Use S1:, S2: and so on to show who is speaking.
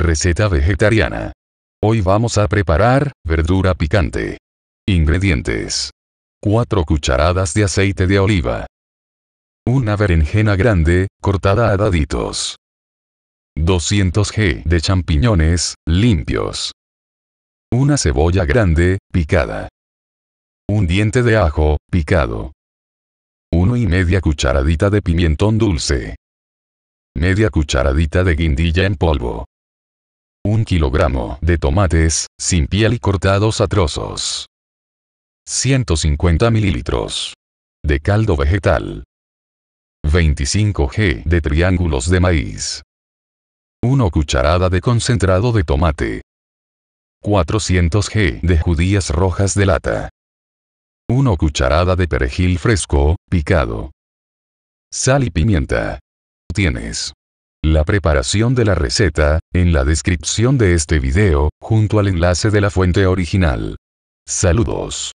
S1: Receta vegetariana. Hoy vamos a preparar, verdura picante. Ingredientes. 4 cucharadas de aceite de oliva. Una berenjena grande, cortada a daditos. 200 g de champiñones, limpios. Una cebolla grande, picada. Un diente de ajo, picado. 1 y media cucharadita de pimentón dulce. Media cucharadita de guindilla en polvo. Un kilogramo de tomates, sin piel y cortados a trozos. 150 mililitros de caldo vegetal. 25 g de triángulos de maíz. 1 cucharada de concentrado de tomate. 400 g de judías rojas de lata. 1 cucharada de perejil fresco, picado. Sal y pimienta. Tienes la preparación de la receta, en la descripción de este video, junto al enlace de la fuente original. Saludos.